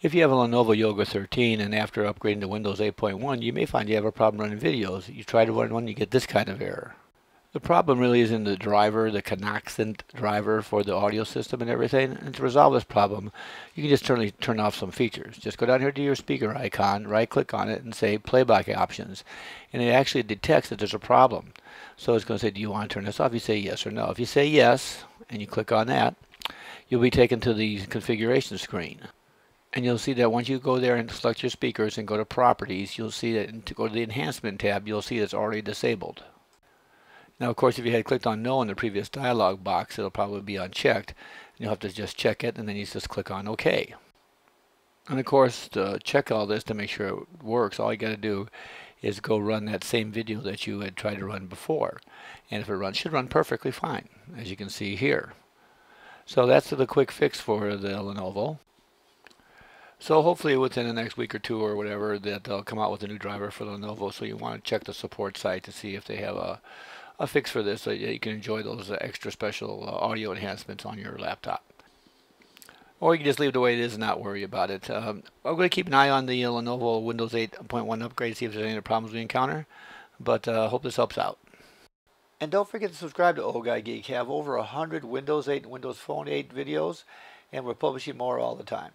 If you have a Lenovo Yoga 13 and after upgrading to Windows 8.1, you may find you have a problem running videos. You try to run one, you get this kind of error. The problem really is in the driver, the Conexant driver for the audio system and everything. And to resolve this problem, you can just turn, turn off some features. Just go down here to your speaker icon, right click on it and say playback options. And it actually detects that there's a problem. So it's going to say, do you want to turn this off? You say yes or no. If you say yes, and you click on that, you'll be taken to the configuration screen and you'll see that once you go there and select your speakers and go to properties you'll see that to go to the enhancement tab you'll see it's already disabled. Now of course if you had clicked on no in the previous dialog box it'll probably be unchecked you'll have to just check it and then you just click on OK. And of course to check all this to make sure it works all you got to do is go run that same video that you had tried to run before. And if it runs should run perfectly fine as you can see here. So that's the quick fix for the Lenovo so hopefully within the next week or two or whatever that they'll come out with a new driver for Lenovo. So you want to check the support site to see if they have a, a fix for this so you can enjoy those extra special uh, audio enhancements on your laptop. Or you can just leave it the way it is and not worry about it. Um, I'm going to keep an eye on the Lenovo Windows 8.1 upgrade, to see if there's any problems we encounter. But uh, hope this helps out. And don't forget to subscribe to Old Guy Geek. Have over 100 Windows 8 and Windows Phone 8 videos, and we're publishing more all the time.